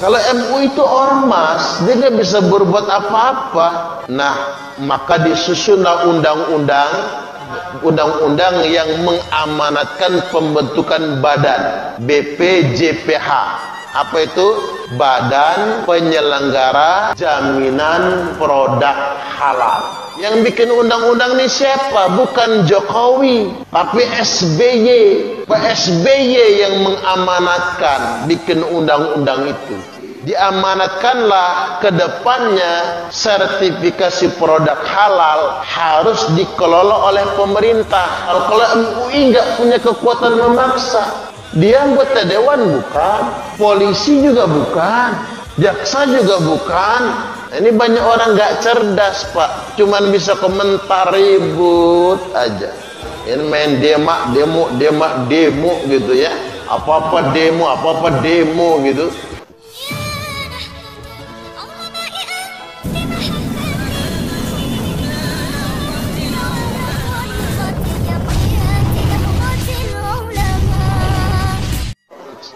Kalau MUI itu ormas, dia nggak bisa berbuat apa-apa. Nah, maka disusunlah undang-undang undang-undang yang mengamanatkan pembentukan badan BPJPH. Apa itu? Badan Penyelenggara Jaminan Produk Halal. Yang bikin undang-undang ini siapa? Bukan Jokowi, tapi SBY. Pak SBY yang mengamanatkan bikin undang-undang itu diamanatkanlah ke depannya sertifikasi produk halal harus dikelola oleh pemerintah. Kalau MUI nggak punya kekuatan memaksa, dia anggota dewan bukan, polisi juga bukan, jaksa juga bukan. Ini banyak orang nggak cerdas pak, cuman bisa komentar ribut aja. Ini main demak, demo, demak, demo gitu ya. Apa-apa demo, apa-apa demo gitu.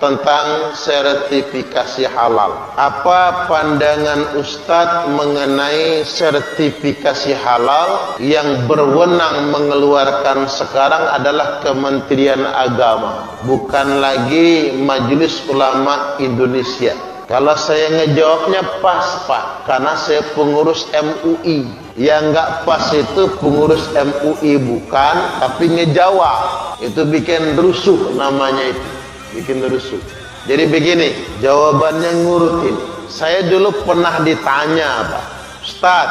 Tentang sertifikasi halal. Apa pandangan Ustadz mengenai sertifikasi halal yang berwenang mengeluarkan sekarang adalah Kementerian Agama, bukan lagi Majelis Ulama Indonesia. Kalau saya ngejawabnya pas pak, karena saya pengurus MUI. Yang nggak pas itu pengurus MUI bukan, tapi ngejawab. Itu bikin rusuh namanya itu bikin rusuh. Jadi begini, jawabannya ngurutin. Saya dulu pernah ditanya, Pak. Ustaz,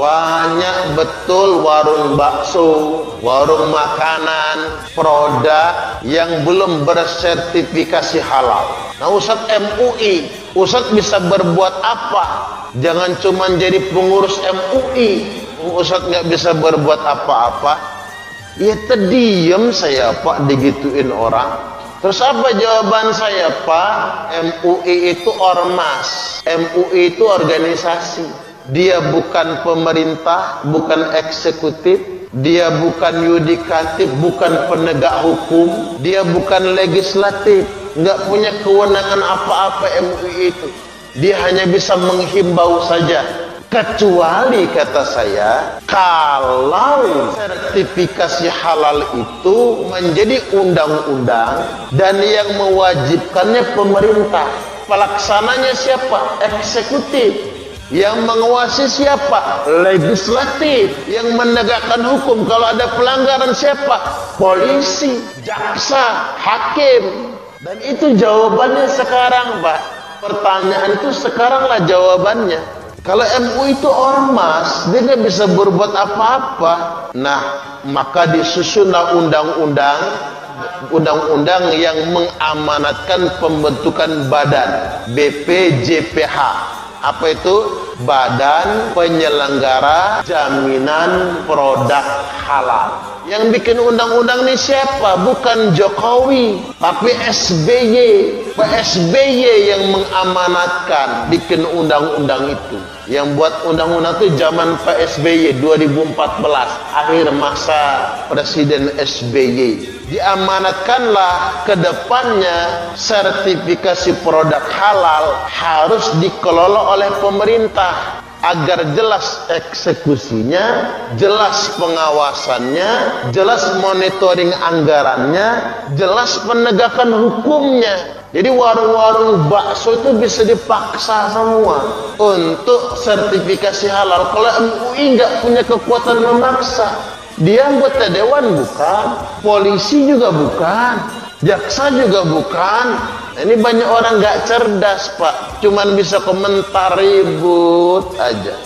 banyak betul warung bakso, warung makanan, produk yang belum bersertifikasi halal. Nah, Ustaz MUI, Ustaz bisa berbuat apa? Jangan cuma jadi pengurus MUI. Ustaz nggak bisa berbuat apa-apa. Ya terdiam saya Pak digituin orang. Terus apa jawaban saya Pak? MUI itu ormas. MUI itu organisasi. Dia bukan pemerintah, bukan eksekutif, dia bukan yudikatif, bukan penegak hukum, dia bukan legislatif, nggak punya kewenangan apa-apa MUI itu. Dia hanya bisa menghimbau saja kecuali kata saya kalau sertifikasi halal itu menjadi undang-undang dan yang mewajibkannya pemerintah. Pelaksananya siapa? Eksekutif. Yang menguasai siapa? Legislatif. Yang menegakkan hukum. Kalau ada pelanggaran siapa? Polisi jaksa hakim. Dan itu jawabannya sekarang Pak. Pertanyaan itu sekaranglah jawabannya kalau MUI itu ormas, dia nggak bisa berbuat apa-apa. Nah, maka disusunlah undang-undang undang-undang yang mengamanatkan pembentukan badan BPJPH. Apa itu? Badan Penyelenggara Jaminan Produk Halal. Yang bikin undang-undang ini siapa? Bukan Jokowi, tapi SBY. Pak SBY yang mengamanatkan bikin undang-undang itu. Yang buat undang-undang itu zaman Pak SBY 2014, akhir masa Presiden SBY. Diamanatkanlah ke depannya sertifikasi produk halal harus dikelola oleh pemerintah agar jelas eksekusinya, jelas pengawasannya, jelas monitoring anggarannya, jelas penegakan hukumnya. Jadi warung-warung bakso itu bisa dipaksa semua untuk sertifikasi halal. Kalau MUI nggak punya kekuatan memaksa, dia anggota dewan bukan, polisi juga bukan, jaksa juga bukan, ini banyak orang nggak cerdas pak, cuman bisa komentar ribut aja.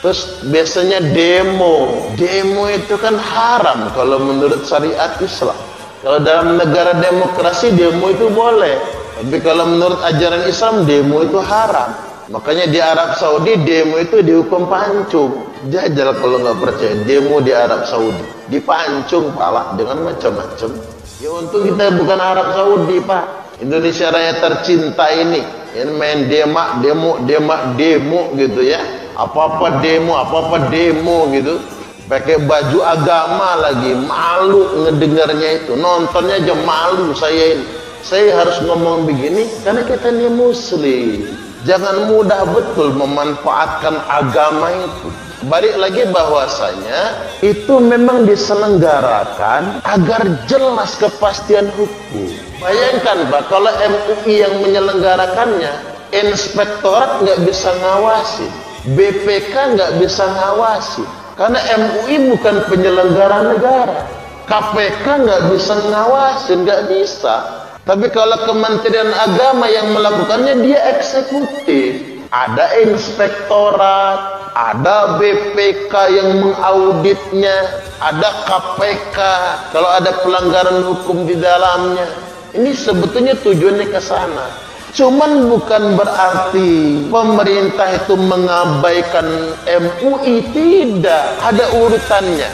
Terus biasanya demo, demo itu kan haram kalau menurut syariat Islam. Kalau dalam negara demokrasi demo itu boleh, tapi kalau menurut ajaran Islam demo itu haram. Makanya di Arab Saudi demo itu dihukum pancung. Jajal kalau nggak percaya demo di Arab Saudi dipancung pala dengan macam-macam. Ya untung kita bukan Arab Saudi pak. Indonesia Raya tercinta ini yang main demak demo demak demo gitu ya. Apa-apa demo apa-apa demo gitu. Pakai baju agama lagi malu ngedengarnya itu. Nontonnya aja malu saya ini. Saya harus ngomong begini karena kita ini muslim. Jangan mudah betul memanfaatkan agama itu. Balik lagi bahwasanya itu memang diselenggarakan agar jelas kepastian hukum. Bayangkan Pak, kalau MUI yang menyelenggarakannya, inspektorat nggak bisa ngawasi, BPK nggak bisa ngawasi, karena MUI bukan penyelenggara negara. KPK nggak bisa ngawasi, nggak bisa. Tapi kalau Kementerian Agama yang melakukannya dia eksekutif. Ada inspektorat, ada BPK yang mengauditnya, ada KPK kalau ada pelanggaran hukum di dalamnya. Ini sebetulnya tujuannya ke sana. Cuman bukan berarti pemerintah itu mengabaikan MUI tidak ada urutannya.